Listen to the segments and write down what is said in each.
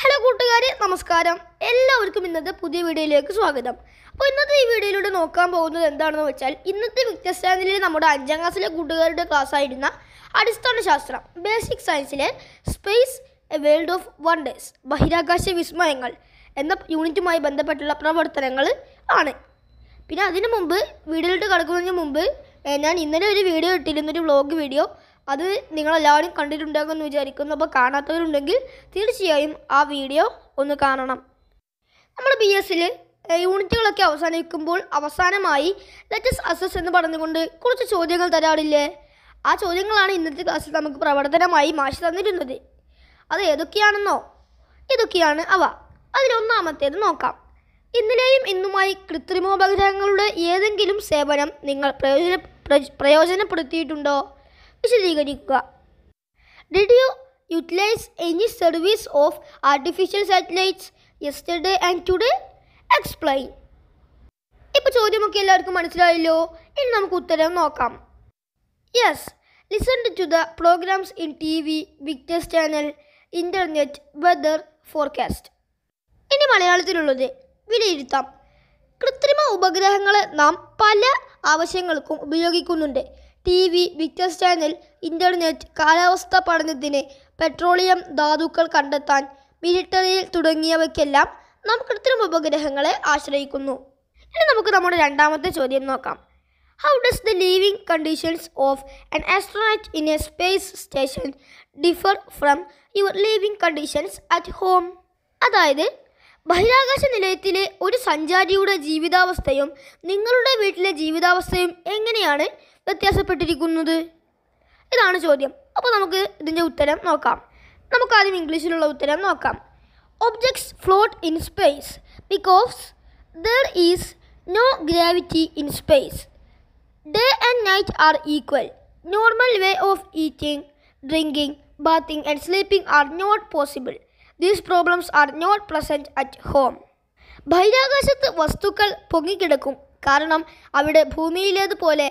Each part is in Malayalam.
ഹലോ കൂട്ടുകാരെ നമസ്കാരം. എല്ലാവർക്കും ഇന്നത്തെ പുതിയ വീഡിയോയിലേക്ക് സ്വാഗതം. അപ്പോൾ ഇന്നത്തെ ഈ വീഡിയോയിലൂടെ നോക്കാൻ പോകുന്നത് എന്താണെന്ന് വെച്ചാൽ ഇന്നത്തെ വ്യത്യസ്താനിലെ നമ്മുടെ അഞ്ചാം ക്ലാസ്സിലെ കൂട്ടുകാരുടെ ക്ലാസ് ആയിരുന്ന അടിസ്ഥാന ശാസ്ത്രം basic സയൻസിലെ space a world of wonders ബഹിരാകാശ വിസ്മയങ്ങൾ എന്ന യൂണിറ്റുമായി ബന്ധപ്പെട്ടുള്ള പ്രവർത്തനങ്ങൾ ആണ്. പിന്നെ അതിനു മുമ്പ് വീഡിയോയിലോട്ട് കിടക്കുന്നതിന് മുമ്പ് ഞാൻ ഇന്നലെ ഒരു വീഡിയോ ഇട്ടിരുന്നൊരു വ്ളോഗ് വീഡിയോ അത് നിങ്ങളെല്ലാവരും കണ്ടിട്ടുണ്ടാകുമെന്ന് വിചാരിക്കുന്നു. അപ്പോൾ കാണാത്തവരുണ്ടെങ്കിൽ തീർച്ചയായും ആ വീഡിയോ ഒന്ന് കാണണം. നമ്മൾ ബി എസ്സിൽ യൂണിറ്റുകളൊക്കെ അവസാനിക്കുമ്പോൾ അവസാനമായി ലെറ്റസ് അസസ് എന്ന് പറഞ്ഞുകൊണ്ട് കുറച്ച് ചോദ്യങ്ങൾ തരാറില്ലേ? ആ ചോദ്യങ്ങളാണ് ഇന്നത്തെ ക്ലാസ്സിൽ നമുക്ക് പ്രവർത്തനമായി മാഷ് തന്നിരുന്നത്. അത് ഏതൊക്കെയാണെന്നോ ഇതൊക്കെയാണ് അവ. അതിലൊന്നാമത്തേത് നോക്കാം. ഇന്നലെയും ഇന്നുമായി കൃത്രിമോപഗ്രഹങ്ങളുടെ ഏതെങ്കിലും സേവനം നിങ്ങൾ പ്രയോജന പ്രയ- പ്രയോജനപ്പെടുത്തിയിട്ടുണ്ടോ? വിശദീകരിക്കുക. Did you utilise any service of artificial satellites yesterday and today explain ഇപ്പോൾ ചോദ്യമൊക്കെ എല്ലാവർക്കും മനസ്സിലായല്ലോ. ഇനി നമുക്ക് ഉത്തരം നോക്കാം. Yes listen to the programs in T V Victers channel internet weather forecast ഇനി മലയാളത്തിലുള്ളത് വിലയിരുത്താം. കൃത്രിമ ഉപഗ്രഹങ്ങളെ നാം പല ആവശ്യങ്ങൾക്കും ഉപയോഗിക്കുന്നുണ്ട്. T V Victers channel internet കാലാവസ്ഥാ പഠനത്തിന് പെട്രോളിയം ധാതുക്കൾ കണ്ടെത്താൻ മിലിറ്ററിയിൽ തുടങ്ങിയവയ്ക്കെല്ലാം നമുക്ക് കൃത്രിമ ഉപഗ്രഹങ്ങളെ ആശ്രയിക്കുന്നു. ഇനി നമുക്ക് നമ്മുടെ രണ്ടാമത്തെ ചോദ്യം നോക്കാം. How does the living conditions of an astronaut in a space station differ from your living conditions at home അതായത് ബഹിരാകാശ നിലയത്തിലെ ഒരു സഞ്ചാരിയുടെ ജീവിതാവസ്ഥയും നിങ്ങളുടെ വീട്ടിലെ ജീവിതാവസ്ഥയും എങ്ങനെയാണ് വ്യത്യാസപ്പെട്ടിരിക്കുന്നത്? ഇതാണ് ചോദ്യം. അപ്പോൾ നമുക്ക് ഇതിന്റെ ഉത്തരം നോക്കാം. നമുക്ക് ആദ്യം ഇംഗ്ലീഷിലുള്ള ഉത്തരം നോക്കാം. Objects float in space because there is no gravity in space day and night are equal normal way of eating drinking bathing and sleeping are not possible these problems are not present at home ബഹിരാകാശത്ത് വസ്തുക്കൾ പൊങ്ങിക്കിടക്കും. കാരണം അവിടെ ഭൂമിയിലേതുപോലെ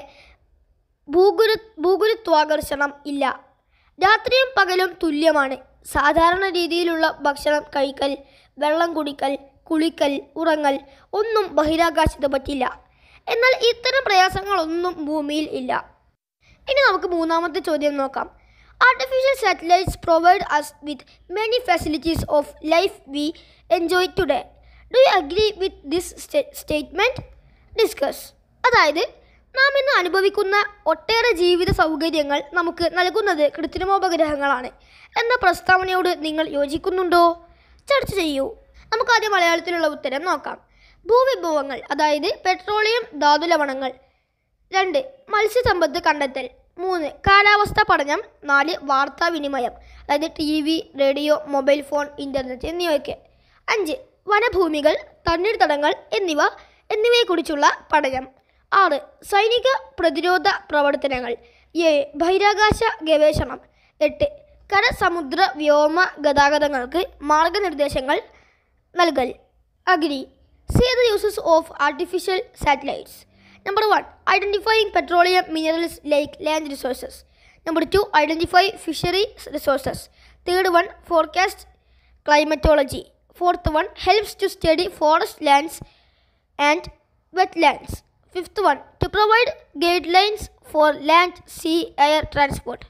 ഭൂഗുരു ഭൂഗുരുത്വാകർഷണം ഇല്ല. രാത്രിയും പകലും തുല്യമാണ്. സാധാരണ രീതിയിലുള്ള ഭക്ഷണം കഴിക്കൽ വെള്ളം കുടിക്കൽ കുളിക്കൽ ഉറങ്ങൽ ഒന്നും ബഹിരാകാശത്ത് പറ്റില്ല. എന്നാൽ ഇത്തരം പ്രയാസങ്ങളൊന്നും ഭൂമിയിൽ ഇല്ല. ഇനി നമുക്ക് മൂന്നാമത്തെ ചോദ്യം നോക്കാം. Artificial satellites provide us with many facilities of life we enjoy today do you agree with this statement discuss അതായത് നാം ഇന്ന് അനുഭവിക്കുന്ന ഒട്ടേറെ ജീവിത സൗകര്യങ്ങൾ നമുക്ക് നൽകുന്നത് കൃത്രിമോപഗ്രഹങ്ങളാണ്. എന്ന പ്രസ്താവനയോട് നിങ്ങൾ യോജിക്കുന്നുണ്ടോ? ചർച്ച ചെയ്യൂ. നമുക്ക് ആദ്യം മലയാളത്തിലുള്ള ഉത്തരം നോക്കാം. ഭൂവിഭവങ്ങൾ അതായത് പെട്രോളിയം ധാതുലവണങ്ങൾ രണ്ട് മത്സ്യസമ്പത്ത് കണ്ടെത്തൽ. മൂന്ന് കാലാവസ്ഥ പഠനം. നാല് വാർത്താവിനിമയം അതായത് T V radio mobile phone internet എന്നിവയൊക്കെ. അഞ്ച് വനഭൂമികൾ തണ്ണീർത്തടങ്ങൾ എന്നിവ എന്നിവയെക്കുറിച്ചുള്ള പഠനം. ആറ് സൈനിക പ്രതിരോധ പ്രവർത്തനങ്ങൾ. എ ബഹിരാകാശ ഗവേഷണം. എട്ട് കരസമുദ്ര വ്യോമ ഗതാഗതങ്ങൾക്ക് മാർഗനിർദ്ദേശങ്ങൾ നൽകൽ. അഗ്നി see the uses of artificial satellites. Number one identifying petroleum minerals like land resources. Number two identify fishery resources. Third one forecast climatology. Fourth one helps to study forest lands and wet lands Fifth one, to provide guidelines for land, sea, air transport.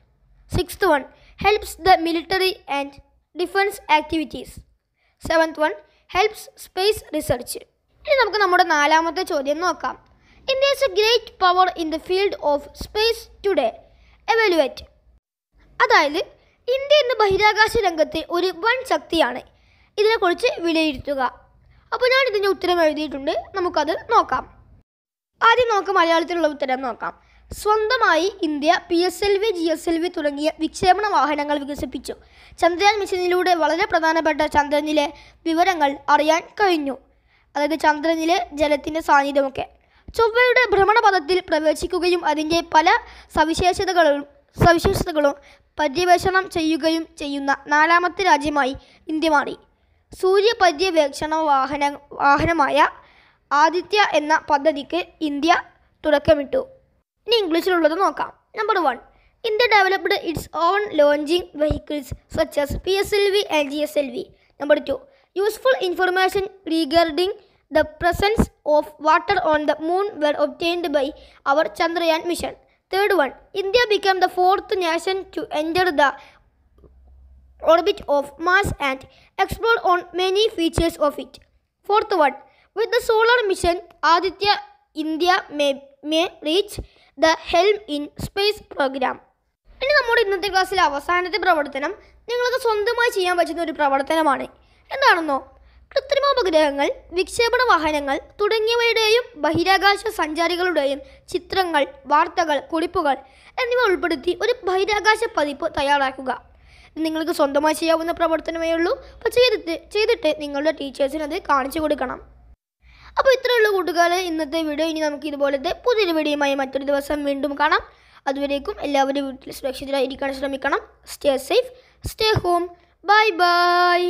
Sixth one, helps the military and defense activities. Seventh one, helps space research. ഇനി നമുക്ക് നമ്മുടെ നാലാമത്തെ ചോദ്യം നോക്കാം. India is a great power in the field of space today evaluate അതായത് ഇന്ത്യ ഇന്ന് ബഹിരാകാശ രംഗത്തെ ഒരു വൻ ശക്തിയാണ്. ഇതിനെക്കുറിച്ച് വിലയിരുത്തുക. അപ്പോൾ ഞാൻ ഇതിന്റെ ഉത്തരം എഴുതിയിട്ടുണ്ട്. നമുക്കത് നോക്കാം. ആദ്യം നമുക്ക് മലയാളത്തിലുള്ള ഉത്തരം നോക്കാം. സ്വന്തമായി India P S L V G S L V തുടങ്ങിയ വിക്ഷേപണ വാഹനങ്ങൾ വികസിപ്പിച്ചു. ചന്ദ്രയാൻ മിഷനിലൂടെ വളരെ പ്രധാനപ്പെട്ട ചന്ദ്രനിലെ വിവരങ്ങൾ അറിയാൻ കഴിഞ്ഞു. അതായത് ചന്ദ്രനിലെ ജലത്തിന്റെ സാന്നിധ്യമൊക്കെ. ചൊവ്വയുടെ ഭ്രമണപഥത്തിൽ പ്രവേശിക്കുകയും അതിന്റെ പല സവിശേഷതകളും സവിശേഷതകളും പര്യവേഷണം ചെയ്യുകയും ചെയ്യുന്ന നാലാമത്തെ രാജ്യമായി ഇന്ത്യ മാറി. സൂര്യ പര്യവേക്ഷണ വാഹന വാഹനമായ ആദിത്യ എന്ന പദ്ധതിക്ക് ഇന്ത്യ തുടക്കമിട്ടു. ഇനി ഇംഗ്ലീഷിലുള്ളത് നോക്കാം. Number one India developed its own launching vehicles such as P S L V and G S L V number two useful information regarding the presence of water on the moon were obtained by our Chandrayaan mission third one India become the fourth nation to enter the orbit of Mars and explore on many features of it. Fourth one, with the solar mission Aditya India may may reach the helm in space program. ഇനി നമ്മുടെ ഇന്നത്തെ ക്ലാസ്സിലെ അവസാനത്തെ പ്രവർത്തനം നിങ്ങൾക്ക് സ്വന്തമായി ചെയ്യാൻ പറ്റുന്ന ഒരു പ്രവർത്തനമാണ്. എന്താണെന്നോ? കൃത്രിമോപഗ്രഹങ്ങൾ വിക്ഷേപണ വാഹനങ്ങൾ തുടങ്ങിയവയുടെയും ബഹിരാകാശ സഞ്ചാരികളുടെയും ചിത്രങ്ങൾ വാർത്തകൾ കുറിപ്പുകൾ എന്നിവ ഉൾപ്പെടുത്തി ഒരു ബഹിരാകാശ പതിപ്പ് തയ്യാറാക്കുക. നിങ്ങൾക്ക് സ്വന്തമായി ചെയ്യാവുന്ന പ്രവർത്തനമേ ഉള്ളൂ. അപ്പോൾ ചെയ്തിട്ട് ചെയ്തിട്ട് നിങ്ങളുടെ ടീച്ചേഴ്സിനത് കാണിച്ചു കൊടുക്കണം. അപ്പോൾ ഇത്രയുള്ള കൂട്ടുകാരെ ഇന്നത്തെ വീഡിയോ ഇനി നമുക്ക് ഇതുപോലത്തെ പുതിയൊരു വീഡിയോയുമായി മറ്റൊരു ദിവസം വീണ്ടും കാണാം. അതുവരേക്കും എല്ലാവരും വീട്ടിൽ സുരക്ഷിതരായിരിക്കാൻ ശ്രമിക്കണം. Stay safe stay home bye bye